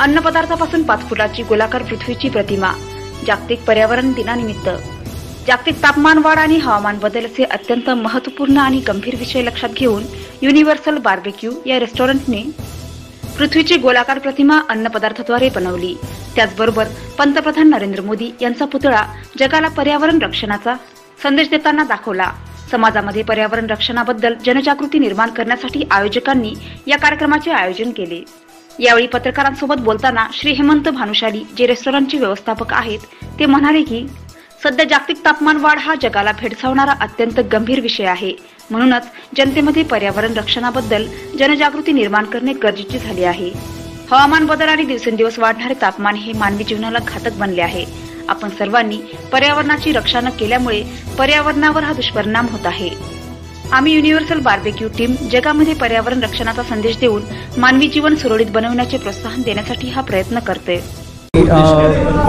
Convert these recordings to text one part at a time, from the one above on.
अन्नपदार्थापासून पाच फुटाची गोलाकार पृथ्वीची प्रतिमा जागतिक पर्यावरण दिनानिमित्त. जागतिक तापमान वाढ आणि हवामान बदलाचे अत्यंत महत्त्वपूर्ण आणि गंभीर विषय लक्षात घेऊन युनिव्हर्सल बार्बेक्यू या रेस्टॉरंटने पृथ्वीची गोलाकार प्रतिमा अन्नपदार्थाद्वारे बनवली. त्याचबरोबर पंतप्रधान नरेंद्र मोदी यांचा पुतळा जगाला पर्यावरण रक्षणाचा संदेश देताना दाखवला. समाजामध्ये पर्यावरण रक्षणाबद्दल जनजागृती निर्माण करण्यासाठी आयोजकांनी या कार्यक्रमाचे आयोजन केले. यावेळी पत्रकारांसोबत बोलताना श्री हेमंत भानुशाली जे रेस्टॉरंटचे व्यवस्थापक आहेत ते म्हणाले की सध्या जागतिक तापमान वाढ हा जगाला भेडसावणारा अत्यंत गंभीर विषय आहे. म्हणूनच जनतेमध्ये पर्यावरण रक्षणाबद्दल जनजागृती निर्माण करणे गरजेचे झाले आहे. हवामान बदल आणि दिवसेंदिवस वाढणारे तापमान हे मानवी जीवनाला घातक बनले आहे. आपण सर्वांनी पर्यावरणाची रक्षा न केल्यामुळे पर्यावरणावर हा दुष्परिणाम होत आहे. आम्ही युनिव्हर्सल बार्बेक्यू टीम जगामध्ये पर्यावरण रक्षणाचा संदेश देऊन मानवी जीवन सुरळीत बनवण्याचे प्रोत्साहन देण्यासाठी हा प्रयत्न करते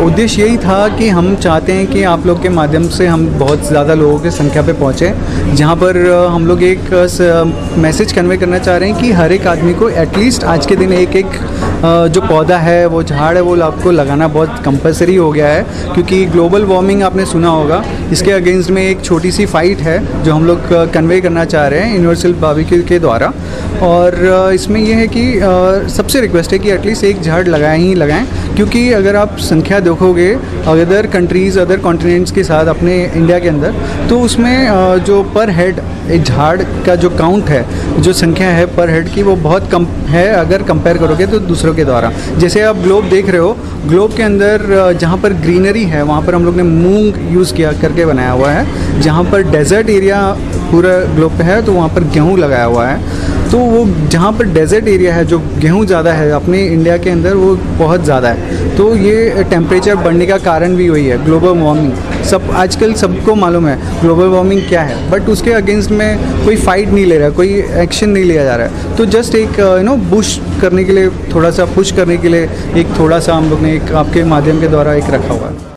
उद्देश्य यही था कि हम चाहते हैं कि आप लोग के माध्यम से हम बहुत ज़्यादा लोगों की संख्या पे पहुँचे, जहाँ पर हम लोग एक मैसेज कन्वे करना चाह रहे हैं कि हर एक आदमी को एटलीस्ट आज के दिन एक एक जो पौधा है, वो झाड़ है, वो आपको लगाना बहुत कंपलसरी हो गया है, क्योंकि ग्लोबल वार्मिंग आपने सुना होगा। इसके अगेंस्ट में एक छोटी सी फाइट है, जो हम लोग कन्वे करना चाह रहे हैं यूनिवर्सल बाबिक्यू के द्वारा। और इसमें यह है कि सबसे रिक्वेस्ट है कि एटलीस्ट एक झाड़ लगाएँ ही लगाएँ, क्योंकि अगर आप संख्या देखोगे अदर कंट्रीज़ अदर कॉन्टिनेंट्स के साथ अपने इंडिया के अंदर तो उसमें जो पर हेड एक झाड़ का जो काउंट है, जो संख्या है पर हेड की, वो बहुत कम है अगर कंपेयर करोगे तो दूसरों के द्वारा। जैसे आप ग्लोब देख रहे हो ग्लोब के अंदर जहाँ पर ग्रीनरी है, वहाँ पर हम लोग ने मूंग यूज़ किया, करके बनाया हुआ है। जहाँ पर डेजर्ट एरिया पूरा ग्लोब पे है तो वहाँ पर गेहूँ लगाया हुआ है। तो वो जहाँ पर डेजर्ट एरिया है, जो गेहूँ ज़्यादा है, अपने इंडिया के अंदर वो बहुत ज़्यादा है। तो ये टेम्परेचर बढ़ने का कारण भी वही है ग्लोबल वार्मिंग सब, आजकल सबको मालूम है ग्लोबल वार्मिंग क्या है। बट उसके अगेंस्ट में कोई फाइट नहीं ले रहा कोई एक्शन नहीं लिया जा रहा है। तो जस्ट एक यू नो बुश करने के लिए, थोड़ा सा पुश करने के लिए एक थोड़ा सा हम लोग ने एक आपके माध्यम के द्वारा एक रखा हुआ है।